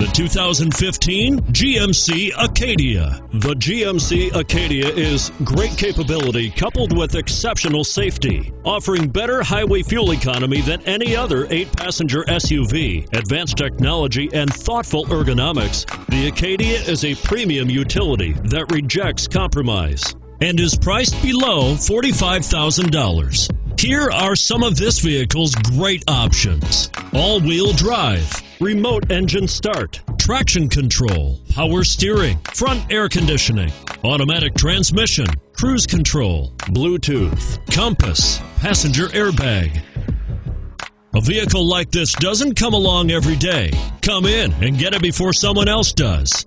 The 2015 GMC Acadia. The GMC Acadia is great capability coupled with exceptional safety, offering better highway fuel economy than any other eight passenger SUV. Advanced technology and thoughtful ergonomics, the Acadia is a premium utility that rejects compromise and is priced below $45,000. Here are some of this vehicle's great options all wheel drive, remote engine start, traction control, power steering, front air conditioning, automatic transmission, cruise control, Bluetooth, compass, passenger airbag. A vehicle like this doesn't come along every day. Come in and get it before someone else does.